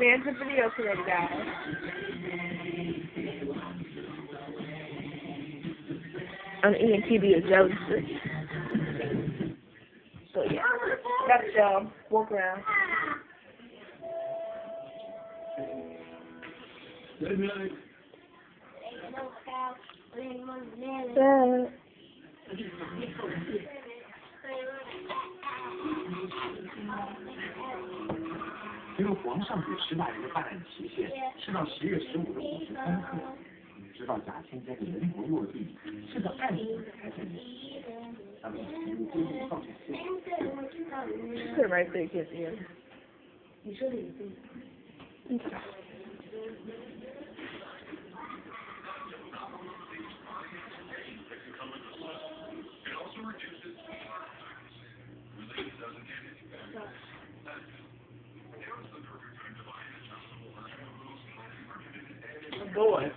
Man's a video today, guys. On ENTV of Joseph. So yeah, that's um walk around. Good night. Yeah. 因为皇上给施大人的办案期限是到十月十五日五时三刻直到贾天这的人头落地是个案子才算结束们已经接近放弃是你说的一定嗯。Boy.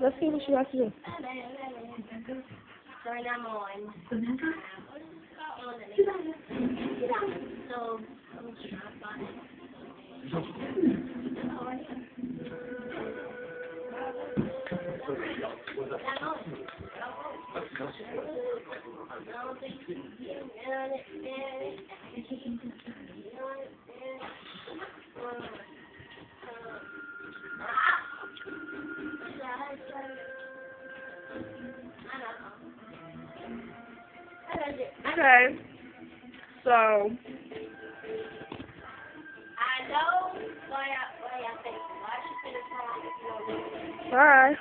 Let's see what she has to do. Sorry, I'm on. So, So, Okay. So, I know Bye.